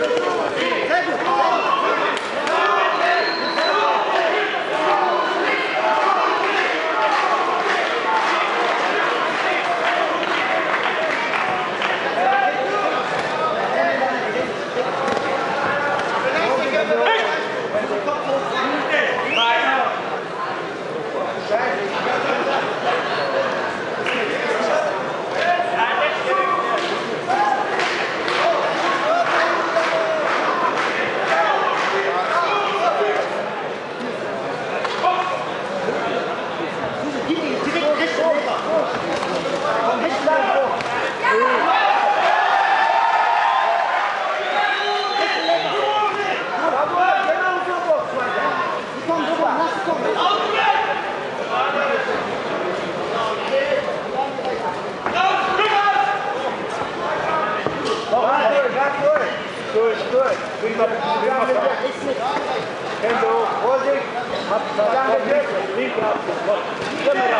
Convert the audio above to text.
Aleluia! Endo, Vorsicht, habt Verständnis, nicht abgeschlossen.